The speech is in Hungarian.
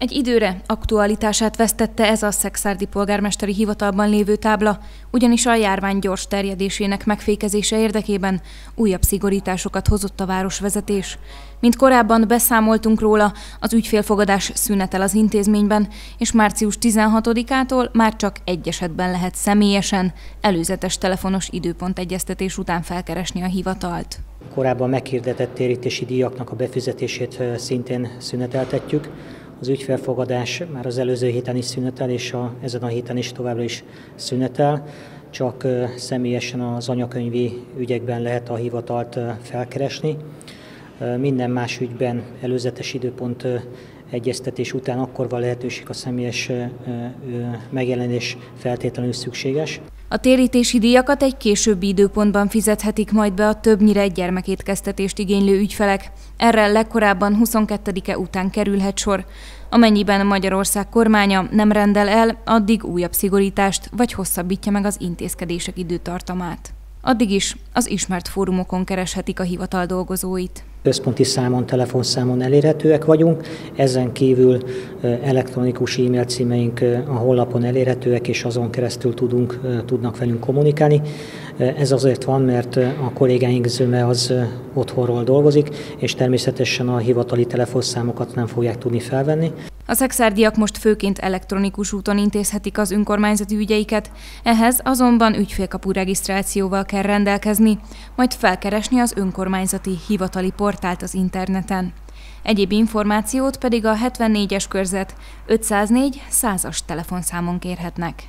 Egy időre aktualitását vesztette ez a szexárdi polgármesteri hivatalban lévő tábla, ugyanis a járvány gyors terjedésének megfékezése érdekében újabb szigorításokat hozott a városvezetés. Mint korábban beszámoltunk róla, az ügyfélfogadás szünetel az intézményben, és március 16-ától már csak egy esetben lehet személyesen, előzetes telefonos időpont egyeztetés után felkeresni a hivatalt. Korábban meghirdetett térítési díjaknak a befizetését szintén szüneteltetjük. Az ügyfelfogadás már az előző héten is szünetel, és a, ezen a héten is továbbra is szünetel. Csak személyesen az anyakönyvi ügyekben lehet a hivatalt felkeresni. Minden más ügyben előzetes időpont egyeztetés után akkor van lehetőség a személyes megjelenés feltétlenül szükséges. A térítési díjakat egy későbbi időpontban fizethetik majd be a többnyire gyermekétkeztetést igénylő ügyfelek. Erre legkorábban 22-e után kerülhet sor. Amennyiben Magyarország kormánya nem rendel el, addig újabb szigorítást vagy hosszabbítja meg az intézkedések időtartamát. Addig is az ismert fórumokon kereshetik a hivatal dolgozóit. Központi számon, telefonszámon elérhetőek vagyunk, ezen kívül elektronikus e-mail címeink a honlapon elérhetőek, és azon keresztül tudunk, tudnak velünk kommunikálni. Ez azért van, mert a kollégáink zöme az otthonról dolgozik, és természetesen a hivatali telefonszámokat nem fogják tudni felvenni. A szexárdiak most főként elektronikus úton intézhetik az önkormányzati ügyeiket, ehhez azonban ügyfélkapu regisztrációval kell rendelkezni, majd felkeresni az önkormányzati hivatali portált az interneten. Egyéb információt pedig a 74-es körzet 504 100-as telefonszámon kérhetnek.